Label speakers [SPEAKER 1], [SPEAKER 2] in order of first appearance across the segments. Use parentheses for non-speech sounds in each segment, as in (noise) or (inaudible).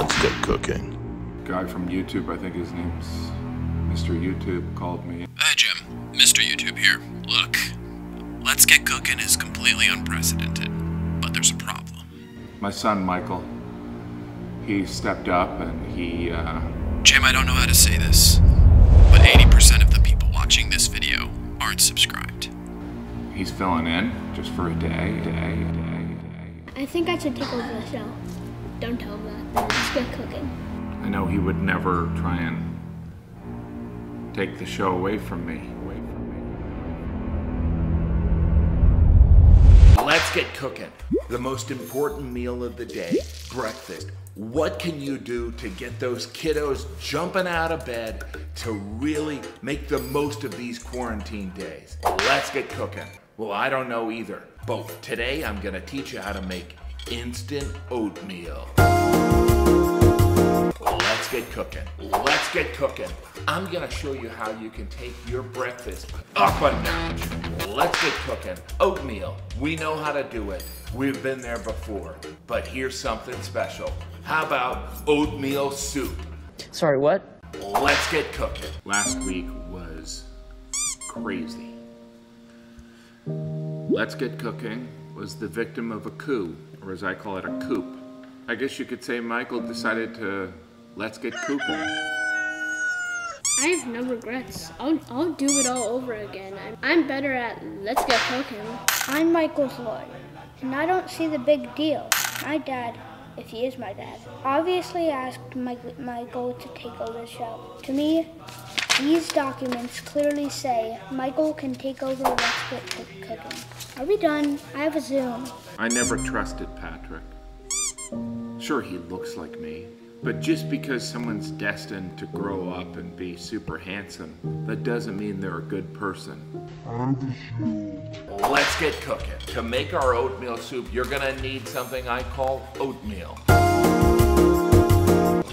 [SPEAKER 1] Let's get cooking.
[SPEAKER 2] Guy from YouTube, I think his name's Mr. YouTube, called me.
[SPEAKER 3] Hi, Jim. Mr. YouTube here. Look, Let's Get Cooking is completely unprecedented, but there's a problem.
[SPEAKER 2] My son, Michael, he stepped up and he, uh,
[SPEAKER 3] Jim, I don't know how to say this, but 80% of the people watching this video aren't subscribed.
[SPEAKER 2] he's filling in just for a day, day, day, day.
[SPEAKER 4] I think I should take over the show. Don't tell him that. Let's get cooking.
[SPEAKER 2] I know he would never try and take the show away from me. Away from me.
[SPEAKER 5] Let's get cooking. The most important meal of the day, breakfast. What can you do to get those kiddos jumping out of bed to really make the most of these quarantine days? Let's get cooking. Well, I don't know either, but today I'm gonna teach you how to make instant oatmeal. Let's get cooking. Let's get cooking. I'm gonna show you how you can take your breakfast up a notch. Let's get cooking. Oatmeal. We know how to do it. We've been there before. But here's something special. How about oatmeal soup?
[SPEAKER 6] Sorry, what?
[SPEAKER 5] Let's get cooking. Last week was crazy. Let's Get Cooking was the victim of a coup, or as I call it, a coup. I guess you could say Michael decided to let's get cooping.
[SPEAKER 4] I have no regrets. I'll, I'll do it all over again. I'm, I'm better at let's get cooking.
[SPEAKER 7] I'm Michael's lawyer, and I don't see the big deal. My dad, if he is my dad, obviously asked Mike- Michael to take over the show. To me, these documents clearly say Michael can take over Let's Cooking. Are we done? I have a Zoom.
[SPEAKER 2] I never trusted Patrick. Sure, he looks like me, but just because someone's destined to grow up and be super handsome, that doesn't mean they're a good person.
[SPEAKER 5] Let's get cooking. To make our oatmeal soup, you're gonna need something I call oatmeal.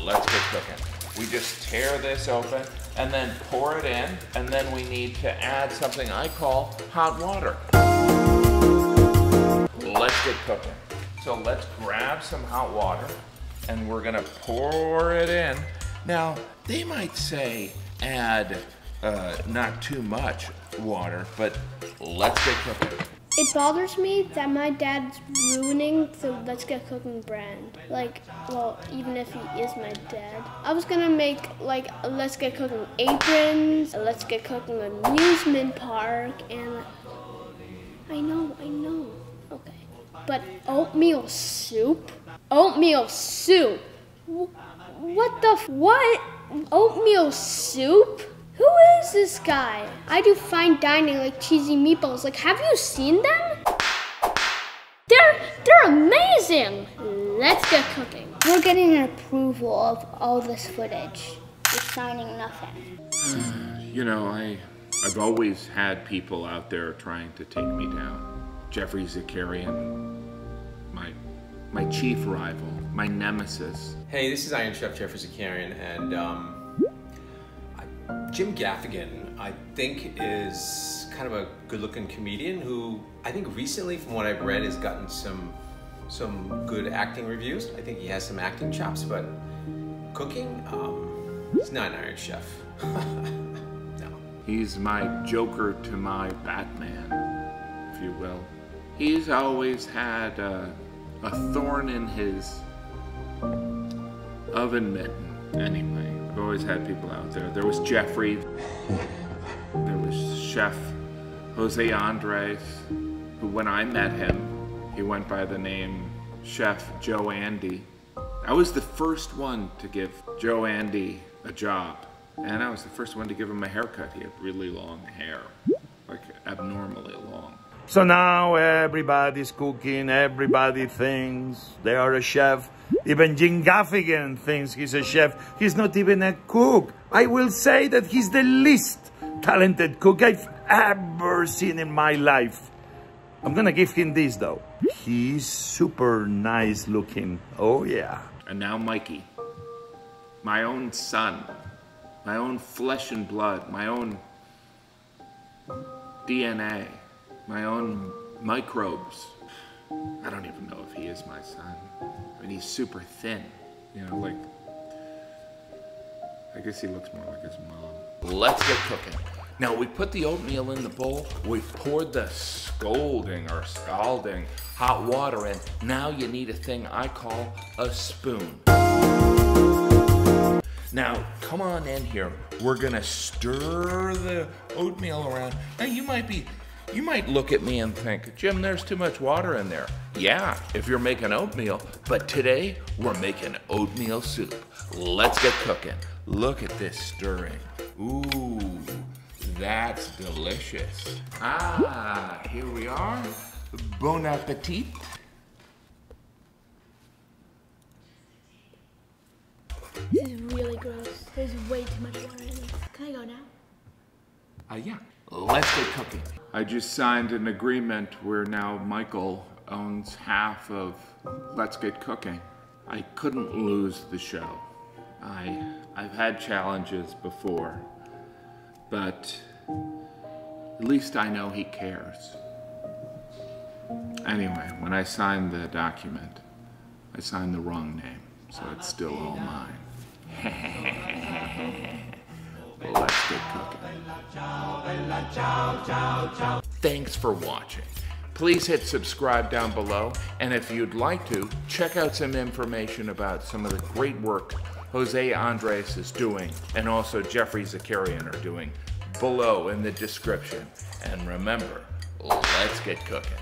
[SPEAKER 5] Let's get cooking. We just tear this open and then pour it in, and then we need to add something I call hot water. Let's get cooking. So let's grab some hot water and we're gonna pour it in. Now, they might say add uh, not too much water, but let's get cooking.
[SPEAKER 4] It bothers me that my dad's ruining the Let's Get Cooking brand. Like, well, even if he is my dad. I was gonna make, like, Let's Get Cooking aprons, Let's Get Cooking amusement park, and. I know, I know. Okay. But oatmeal soup? Oatmeal soup? What the what? Oatmeal soup? Who is this guy? I do fine dining like cheesy meatballs. Like, have you seen them? They're they're amazing. Let's get cooking.
[SPEAKER 7] We're getting an approval of all this footage. You're signing nothing.
[SPEAKER 2] You know, I, I've always had people out there trying to take me down. Geoffrey Zakarian, my, my chief rival, my nemesis.
[SPEAKER 8] Hey, this is Iron Chef Geoffrey Zakarian, and um, I, Jim Gaffigan, I think, is kind of a good-looking comedian who I think recently, from what I've read, has gotten some some good acting reviews. I think he has some acting chops, but cooking, um, he's not an Iron Chef. (laughs) no.
[SPEAKER 2] He's my Joker to my Batman, if you will. He's always had uh, a thorn in his oven mitten. Anyway, I've always had people out there. There was Geoffrey. There was Chef Jose Andres, who when I met him, he went by the name Chef Joe Andy. I was the first one to give Joe Andy a job. And I was the first one to give him a haircut. He had really long hair, like abnormally long.
[SPEAKER 9] So now everybody's cooking, everybody thinks they are a chef. Even Jim Gaffigan thinks he's a chef. He's not even a cook. I will say that he's the least talented cook I've ever seen in my life. I'm gonna give him this though. He's super nice looking. Oh yeah.
[SPEAKER 2] And now Mikey, my own son, my own flesh and blood, my own DNA, my own microbes. I don't even know if he is my son. I mean, he's super thin. You know, like, I guess he looks more like his mom.
[SPEAKER 5] Let's get cooking. Now we put the oatmeal in the bowl, we poured the scolding or scalding hot water in. Now you need a thing I call a spoon. Now, come on in here. We're gonna stir the oatmeal around. Now you might be, you might look at me and think, Jim, there's too much water in there. Yeah, if you're making oatmeal, but today we're making oatmeal soup. Let's get cooking. Look at this stirring. Ooh, that's delicious. Ah, here we are. Bon appetit.
[SPEAKER 4] This is really gross. There's way too much water in this. Can I go now?
[SPEAKER 5] Uh, yeah, let's get cooking.
[SPEAKER 2] I just signed an agreement where now Michael owns half of Let's Get Cooking. I couldn't lose the show. I, I've had challenges before, but at least I know he cares. Anyway, when I signed the document, I signed the wrong name, so it's still all mine. (laughs) Cooking.
[SPEAKER 5] Thanks for watching. Please hit subscribe down below, and if you'd like to, check out some information about some of the great work Jose Andres is doing, and also Geoffrey Zakarian are doing, below in the description. And remember, let's get cooking.